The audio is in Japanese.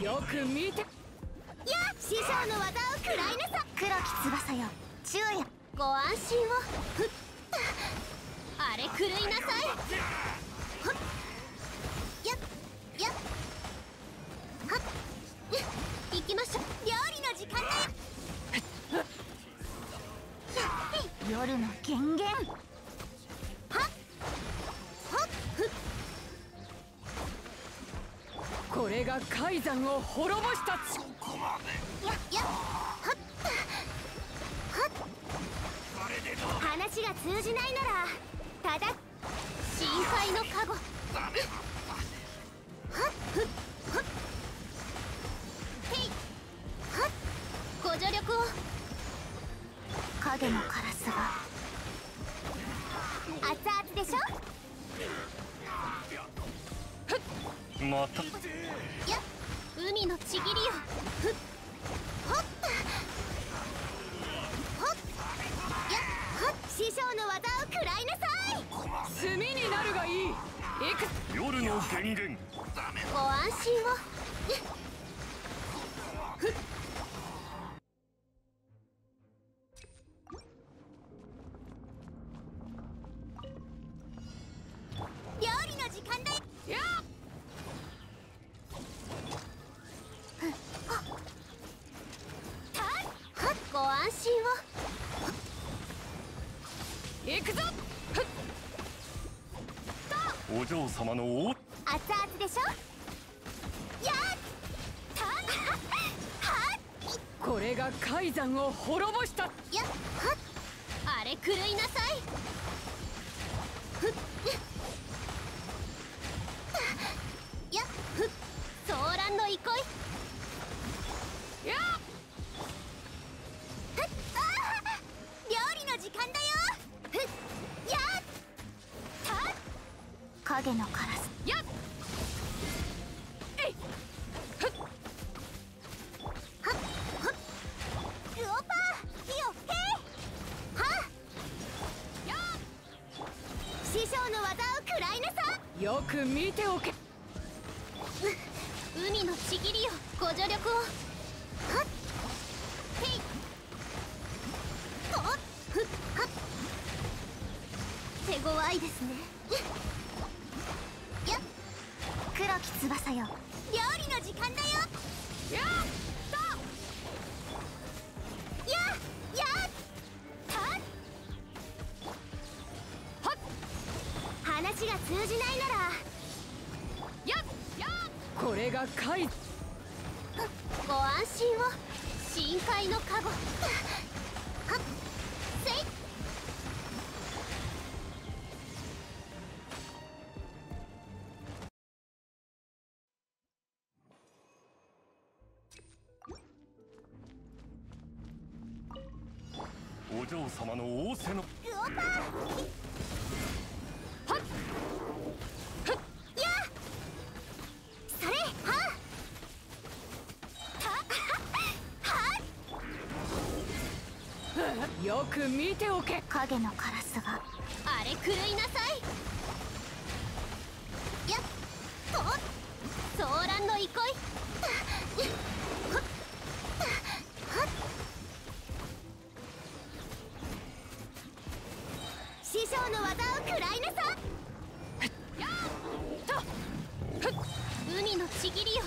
よく見てや師匠の技を食らいなさ黒き翼よ昼夜ご安心を。ふっ。あれ狂いなさい。ほっ。やっやっはっ行きましょう料理の時間だよ夜の権限れが海山を滅ぼしたちややはっはっ話が通じないならただ深海の加護はっふっはっへいはっご助力を影のカラスが熱々でしょまたや海のちぎりよふっほっほっやはっ師匠の技を食らいなさい炭になるがいいいく夜の権限ご安心をふっ料理の時間だよ。安心を。行くぞ。お嬢様のお熱々でしょ。やったはっ。これが海山を滅ぼした。やっはっ。あれ狂いなさい。ふっ。やっふっ。ソーランの憩い。やふっ影のカラス。やっ。よく見ておけ海のちぎりよご助力を。はっ。へい。おっ。ふっ。はっ。手強いですねき翼よ。料理の時間だよ。やややったはっ。話が通じないなら。ややこれが海ご安心を。深海の加護はっお嬢様の仰せの。ルオパーはっやそれはたはよく見ておけ。影のカラスが。あれ狂いなさい。やっとソーランの憩い。将の技を食らいなさやっと。海のちぎりよ。